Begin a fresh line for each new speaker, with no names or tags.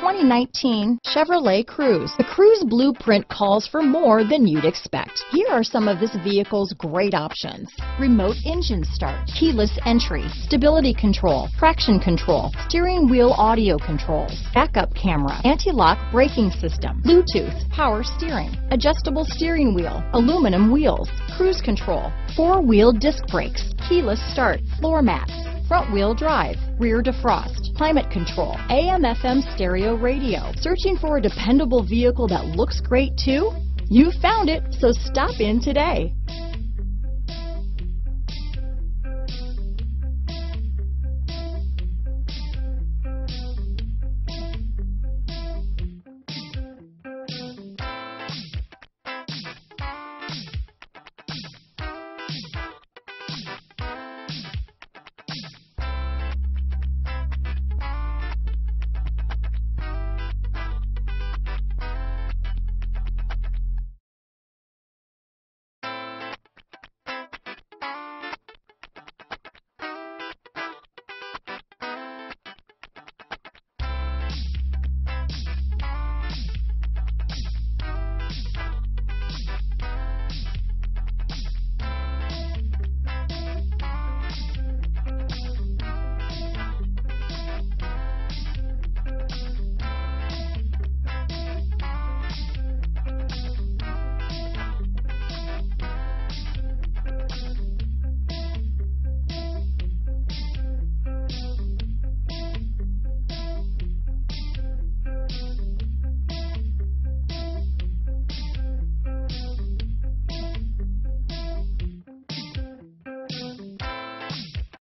2019 Chevrolet Cruze. The Cruze blueprint calls for more than you'd expect. Here are some of this vehicle's great options. Remote engine start, keyless entry, stability control, traction control, steering wheel audio controls, backup camera, anti-lock braking system, Bluetooth, power steering, adjustable steering wheel, aluminum wheels, cruise control, four-wheel disc brakes, keyless start, floor mats, front wheel drive, rear defrost, climate control, AM FM stereo radio. Searching for a dependable vehicle that looks great too? You found it, so stop in today.